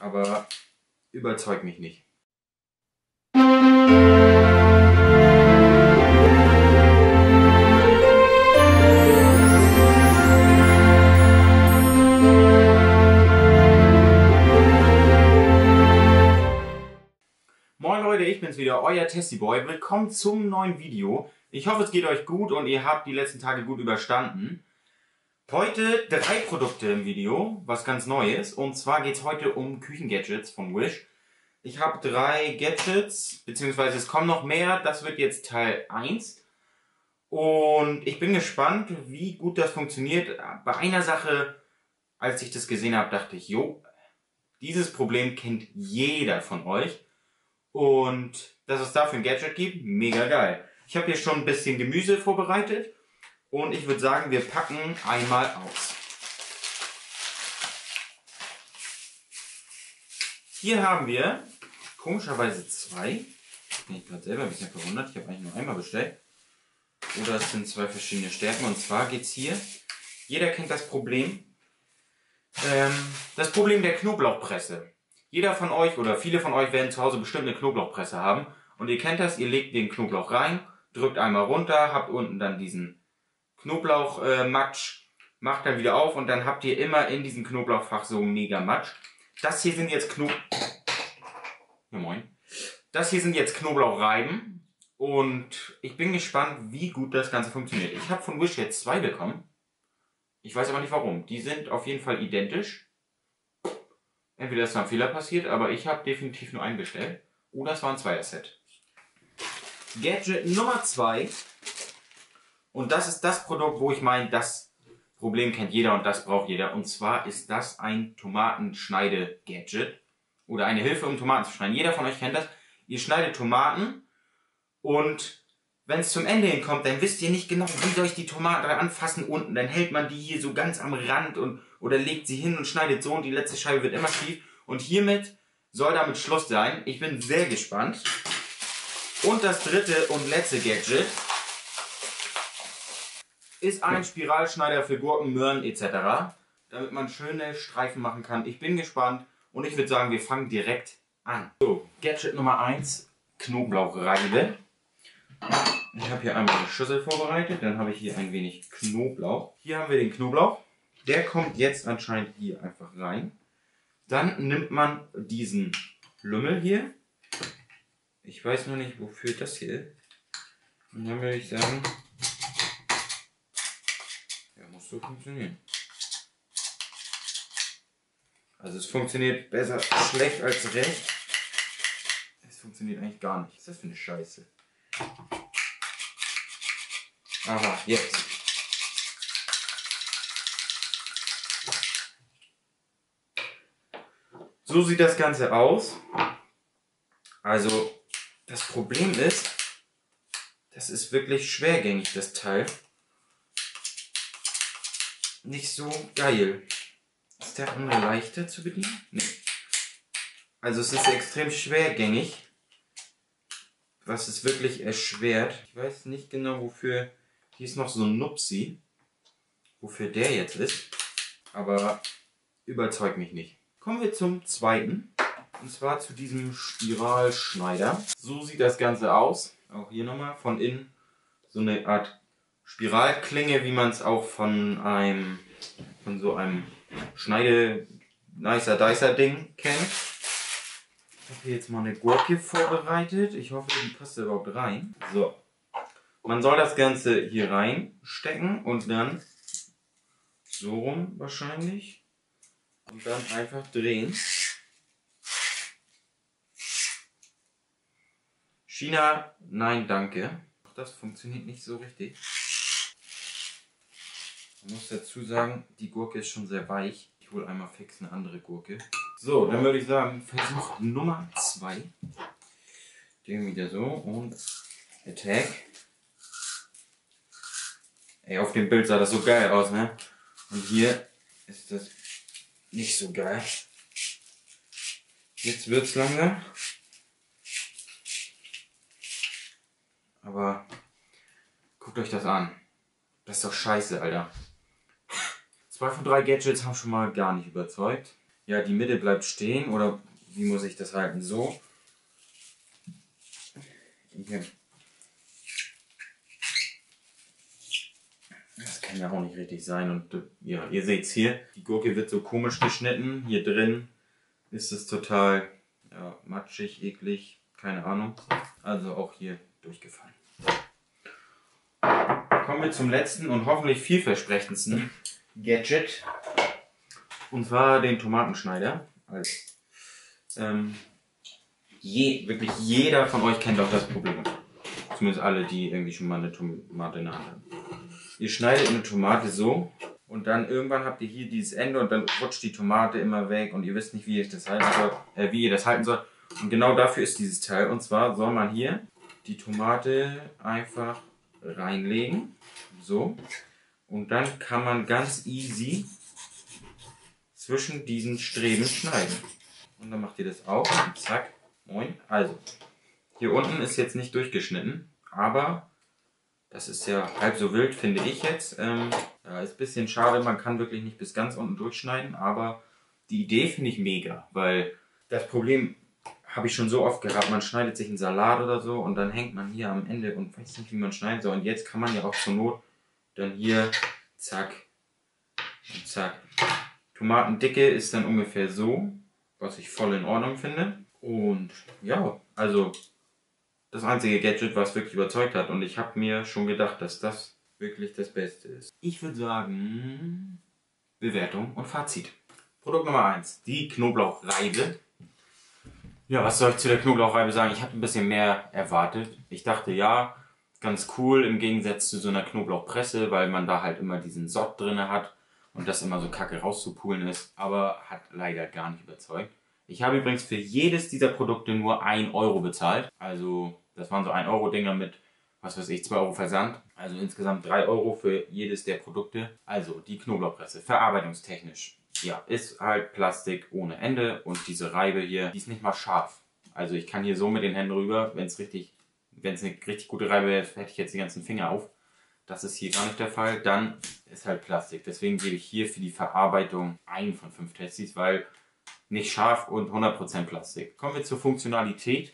aber überzeugt mich nicht. Moin Leute, ich bin's wieder, euer Testiboy. Willkommen zum neuen Video. Ich hoffe, es geht euch gut und ihr habt die letzten Tage gut überstanden. Heute drei Produkte im Video, was ganz Neues. Und zwar geht es heute um Küchengadgets von Wish. Ich habe drei Gadgets, beziehungsweise es kommen noch mehr. Das wird jetzt Teil 1. Und ich bin gespannt, wie gut das funktioniert. Bei einer Sache, als ich das gesehen habe, dachte ich, jo, dieses Problem kennt jeder von euch. Und dass es dafür ein Gadget gibt, mega geil. Ich habe hier schon ein bisschen Gemüse vorbereitet und ich würde sagen, wir packen einmal aus. Hier haben wir komischerweise zwei. Bin ich gerade selber ein bisschen verwundert. Ich habe eigentlich nur einmal bestellt. Oder es sind zwei verschiedene Stärken. Und zwar geht es hier. Jeder kennt das Problem. Ähm, das Problem der Knoblauchpresse. Jeder von euch oder viele von euch werden zu Hause bestimmt eine Knoblauchpresse haben. Und ihr kennt das, ihr legt den Knoblauch rein, drückt einmal runter, habt unten dann diesen Knoblauchmatsch, äh, macht dann wieder auf und dann habt ihr immer in diesem Knoblauchfach so mega Matsch. Das hier sind jetzt Knob... Ja, moin. Das hier sind jetzt Knoblauchreiben und ich bin gespannt, wie gut das Ganze funktioniert. Ich habe von Wish jetzt zwei bekommen. Ich weiß aber nicht warum. Die sind auf jeden Fall identisch. Entweder ist da ein Fehler passiert, aber ich habe definitiv nur einen bestellt. Oder es war ein Zweier-Set. Gadget Nummer zwei und das ist das Produkt, wo ich meine, das Problem kennt jeder und das braucht jeder. Und zwar ist das ein Tomatenschneide-Gadget oder eine Hilfe, um Tomaten zu schneiden. Jeder von euch kennt das. Ihr schneidet Tomaten und wenn es zum Ende hinkommt, dann wisst ihr nicht genau, wie soll ich die Tomaten anfassen unten. Dann hält man die hier so ganz am Rand und oder legt sie hin und schneidet so und die letzte Scheibe wird immer schief. Und hiermit soll damit Schluss sein. Ich bin sehr gespannt. Und das dritte und letzte Gadget ist ein Spiralschneider für Gurken, Möhren etc. Damit man schöne Streifen machen kann. Ich bin gespannt und ich würde sagen, wir fangen direkt an. So, Gadget Nummer 1, Knoblauchreibe. Ich habe hier einmal eine Schüssel vorbereitet, dann habe ich hier ein wenig Knoblauch. Hier haben wir den Knoblauch. Der kommt jetzt anscheinend hier einfach rein. Dann nimmt man diesen Lümmel hier. Ich weiß noch nicht, wofür das hier ist. Und dann würde ich sagen, so funktionieren. Also es funktioniert besser schlecht als recht. Es funktioniert eigentlich gar nicht. Was ist das für eine Scheiße? Aha, jetzt. So sieht das Ganze aus. Also, das Problem ist, das ist wirklich schwergängig, das Teil nicht so geil. Ist der andere leichter zu bedienen? Nee. Also es ist extrem schwergängig. Was es wirklich erschwert. Ich weiß nicht genau wofür. Hier ist noch so ein Nupsi. Wofür der jetzt ist. Aber überzeugt mich nicht. Kommen wir zum zweiten. Und zwar zu diesem Spiralschneider. So sieht das Ganze aus. Auch hier nochmal von innen so eine Art Spiralklinge, wie man es auch von einem, von so einem Schneide nicer Dicer Ding kennt. Ich habe hier jetzt mal eine Gurke vorbereitet. Ich hoffe, die passt überhaupt rein. So. Man soll das Ganze hier reinstecken und dann so rum wahrscheinlich. Und dann einfach drehen. China, nein, danke. Das funktioniert nicht so richtig. Muss dazu sagen, die Gurke ist schon sehr weich. Ich hole einmal fix eine andere Gurke. So, dann würde ich sagen, Versuch Nummer 2. Den wieder so und Attack. Ey, auf dem Bild sah das so geil aus, ne? Und hier ist das nicht so geil. Jetzt wird's langsam. Aber guckt euch das an. Das ist doch scheiße, Alter. Zwei von drei Gadgets haben schon mal gar nicht überzeugt. ja, die Mitte bleibt stehen oder wie muss ich das halten? So. Hier. Das kann ja auch nicht richtig sein. Und ja, ihr seht es hier, die Gurke wird so komisch geschnitten. Hier drin ist es total ja, matschig, eklig, keine Ahnung. Also auch hier durchgefallen. Kommen wir zum letzten und hoffentlich vielversprechendsten Gadget. Und zwar den Tomatenschneider. Also, ähm, je, wirklich jeder von euch kennt auch das Problem. Zumindest alle, die irgendwie schon mal eine Tomate in der Hand haben. Ihr schneidet eine Tomate so und dann irgendwann habt ihr hier dieses Ende und dann rutscht die Tomate immer weg und ihr wisst nicht, wie ihr das halten soll, äh, wie ihr das halten sollt. Und genau dafür ist dieses Teil. Und zwar soll man hier die Tomate einfach reinlegen. So. Und dann kann man ganz easy zwischen diesen Streben schneiden. Und dann macht ihr das auch. Und zack. Moin. Also, hier unten ist jetzt nicht durchgeschnitten, aber das ist ja halb so wild, finde ich jetzt. Ähm, ja, ist ein bisschen schade, man kann wirklich nicht bis ganz unten durchschneiden, aber die Idee finde ich mega, weil das Problem habe ich schon so oft gehabt, man schneidet sich einen Salat oder so und dann hängt man hier am Ende und weiß nicht, wie man schneiden soll. Und jetzt kann man ja auch zur Not dann hier, zack, und zack. Tomatendicke ist dann ungefähr so, was ich voll in Ordnung finde. Und ja, also das einzige Gadget, was wirklich überzeugt hat. Und ich habe mir schon gedacht, dass das wirklich das Beste ist. Ich würde sagen, Bewertung und Fazit. Produkt Nummer 1, die Knoblauchreibe. Ja, was soll ich zu der Knoblauchreibe sagen? Ich habe ein bisschen mehr erwartet. Ich dachte, ja, ganz cool im Gegensatz zu so einer Knoblauchpresse, weil man da halt immer diesen Sott drin hat und das immer so kacke rauszupulen ist. Aber hat leider gar nicht überzeugt. Ich habe übrigens für jedes dieser Produkte nur 1 Euro bezahlt. Also das waren so 1 Euro Dinger mit, was weiß ich, 2 Euro Versand. Also insgesamt 3 Euro für jedes der Produkte. Also die Knoblauchpresse, verarbeitungstechnisch ja, ist halt Plastik ohne Ende und diese Reibe hier, die ist nicht mal scharf. Also ich kann hier so mit den Händen rüber, wenn es richtig, wenn es eine richtig gute Reibe wäre, hätte ich jetzt die ganzen Finger auf. Das ist hier gar nicht der Fall. Dann ist halt Plastik. Deswegen gebe ich hier für die Verarbeitung ein von fünf Testis, weil nicht scharf und 100% Plastik. Kommen wir zur Funktionalität.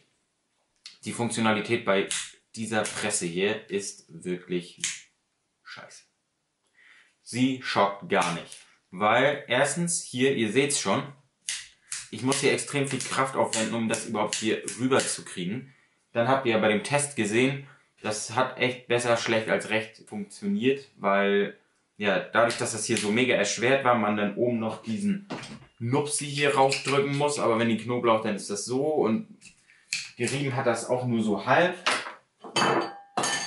Die Funktionalität bei dieser Presse hier ist wirklich scheiße. Sie schockt gar nicht. Weil erstens hier, ihr seht es schon, ich muss hier extrem viel Kraft aufwenden, um das überhaupt hier rüber zu kriegen. Dann habt ihr ja bei dem Test gesehen, das hat echt besser schlecht als recht funktioniert, weil ja, dadurch, dass das hier so mega erschwert war, man dann oben noch diesen Nupsi hier raufdrücken muss, aber wenn die Knoblauch, dann ist das so und gerieben hat das auch nur so halb.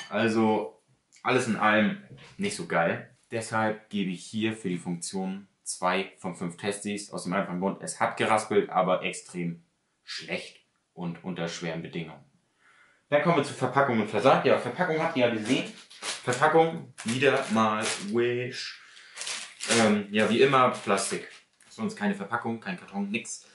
Also alles in allem nicht so geil. Deshalb gebe ich hier für die Funktion 2 von 5 Testis. Aus dem einfachen Grund, es hat geraspelt, aber extrem schlecht und unter schweren Bedingungen. Dann kommen wir zu Verpackung und Versand. Ja, Verpackung habt ihr ja gesehen. Verpackung, wieder mal Wish. Ähm, ja, wie immer Plastik. Sonst keine Verpackung, kein Karton, nix.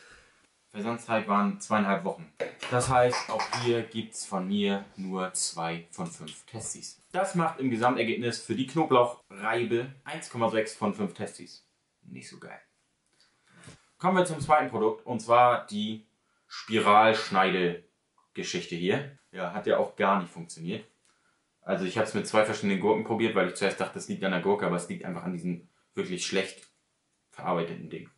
Versandzeit waren zweieinhalb Wochen. Das heißt, auch hier gibt es von mir nur zwei von fünf Testis. Das macht im Gesamtergebnis für die Knoblauchreibe 1,6 von 5 Testis. Nicht so geil. Kommen wir zum zweiten Produkt und zwar die Spiralschneidegeschichte hier. Ja, hat ja auch gar nicht funktioniert. Also ich habe es mit zwei verschiedenen Gurken probiert, weil ich zuerst dachte, das liegt an der Gurke, aber es liegt einfach an diesem wirklich schlecht verarbeiteten Ding.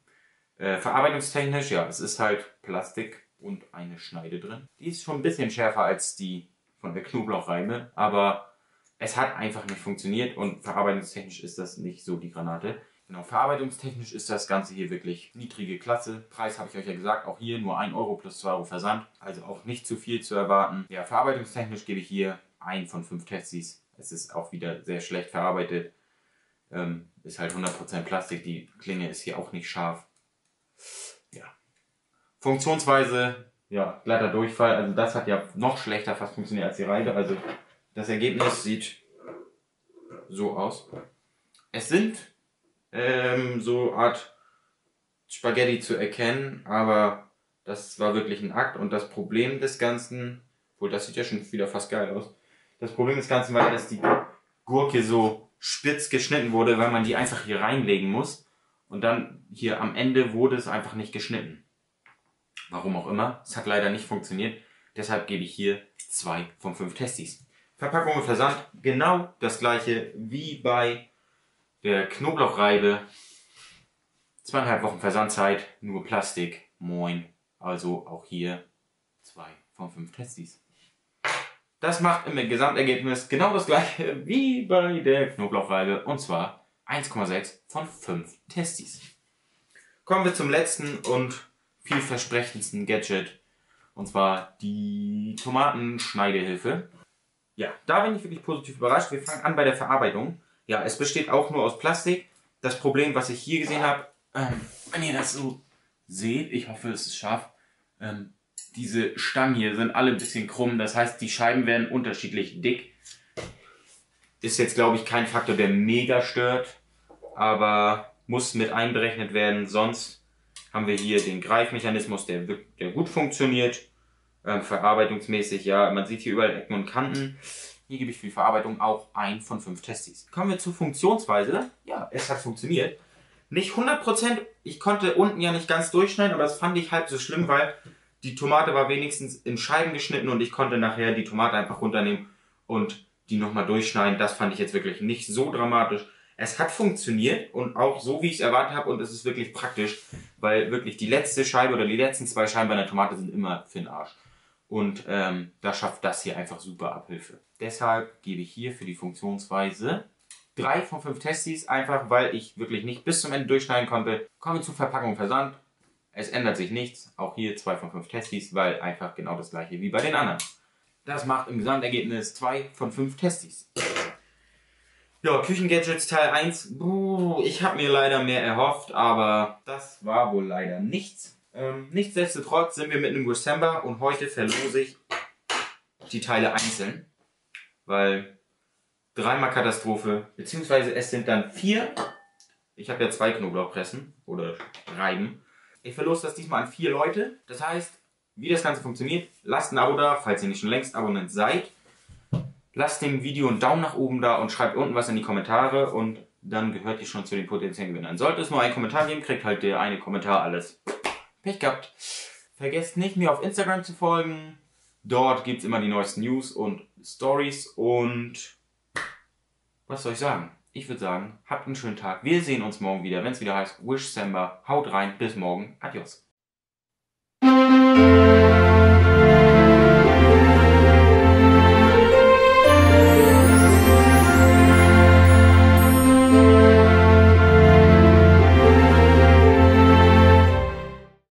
Äh, verarbeitungstechnisch, ja, es ist halt Plastik und eine Schneide drin. Die ist schon ein bisschen schärfer als die von der Knoblauchreibe, aber es hat einfach nicht funktioniert und verarbeitungstechnisch ist das nicht so die Granate. Genau, verarbeitungstechnisch ist das Ganze hier wirklich niedrige Klasse. Preis habe ich euch ja gesagt, auch hier nur 1 Euro plus 2 Euro Versand. Also auch nicht zu viel zu erwarten. Ja, verarbeitungstechnisch gebe ich hier ein von 5 Testis. Es ist auch wieder sehr schlecht verarbeitet. Ähm, ist halt 100% Plastik. Die Klinge ist hier auch nicht scharf. Ja. Funktionsweise, ja, glatter Durchfall. Also das hat ja noch schlechter fast funktioniert als die Reibe. Also das Ergebnis sieht so aus. Es sind ähm, so Art Spaghetti zu erkennen, aber das war wirklich ein Akt und das Problem des Ganzen, wohl das sieht ja schon wieder fast geil aus. Das Problem des Ganzen war, dass die Gurke so spitz geschnitten wurde, weil man die einfach hier reinlegen muss Und dann hier am Ende wurde es einfach nicht geschnitten. Warum auch immer. Es hat leider nicht funktioniert. Deshalb gebe ich hier zwei von fünf Testis. Verpackung und Versand genau das gleiche wie bei der Knoblauchreibe. Zweieinhalb Wochen Versandzeit, nur Plastik. Moin. Also auch hier zwei von fünf Testis. Das macht im Gesamtergebnis genau das gleiche wie bei der Knoblauchreibe und zwar 1,6 von 5 Testis. Kommen wir zum letzten und vielversprechendsten Gadget und zwar die Tomatenschneidehilfe. Ja, da bin ich wirklich positiv überrascht. Wir fangen an bei der Verarbeitung. Ja, es besteht auch nur aus Plastik. Das Problem, was ich hier gesehen habe, ähm, wenn ihr das so seht, ich hoffe, es ist scharf, ähm, diese Stangen hier sind alle ein bisschen krumm. Das heißt, die Scheiben werden unterschiedlich dick. Ist jetzt, glaube ich, kein Faktor, der mega stört, aber muss mit einberechnet werden. Sonst haben wir hier den Greifmechanismus, der, der gut funktioniert. Ähm, verarbeitungsmäßig, ja, man sieht hier überall Ecken und Kanten. Hier gebe ich für die Verarbeitung auch ein von fünf Testis. Kommen wir zur Funktionsweise. Ja, es hat funktioniert. Nicht 100%, ich konnte unten ja nicht ganz durchschneiden, aber das fand ich halb so schlimm, weil die Tomate war wenigstens in Scheiben geschnitten und ich konnte nachher die Tomate einfach runternehmen und die nochmal durchschneiden. Das fand ich jetzt wirklich nicht so dramatisch. Es hat funktioniert und auch so, wie ich es erwartet habe und es ist wirklich praktisch, weil wirklich die letzte Scheibe oder die letzten zwei Scheiben bei einer Tomate sind immer für den Arsch. Und ähm, da schafft das hier einfach super Abhilfe. Deshalb gebe ich hier für die Funktionsweise drei von fünf Testis, einfach weil ich wirklich nicht bis zum Ende durchschneiden konnte. Kommen wir zu Verpackung und Versand. Es ändert sich nichts. Auch hier zwei von fünf Testis, weil einfach genau das gleiche wie bei den anderen. Das macht im Gesamtergebnis zwei von fünf Testis. Ja, Küchengadgets Teil 1. Buh, ich habe mir leider mehr erhofft, aber das war wohl leider nichts. Ähm, nichtsdestotrotz sind wir mitten im Dezember und heute verlose ich die Teile einzeln. Weil dreimal Katastrophe, beziehungsweise es sind dann vier. Ich habe ja zwei Knoblauchpressen oder Reiben. Ich verlose das diesmal an vier Leute. Das heißt, wie das Ganze funktioniert, lasst ein Abo da, falls ihr nicht schon längst Abonnent seid. Lasst dem Video einen Daumen nach oben da und schreibt unten was in die Kommentare und dann gehört ihr schon zu den potenziellen Gewinnern. Sollte es nur einen Kommentar geben, kriegt halt der eine Kommentar alles. Pech gehabt. Vergesst nicht, mir auf Instagram zu folgen. Dort gibt es immer die neuesten News und Stories und was soll ich sagen? Ich würde sagen, habt einen schönen Tag. Wir sehen uns morgen wieder, wenn es wieder heißt Wish Samba. Haut rein, bis morgen. Adios.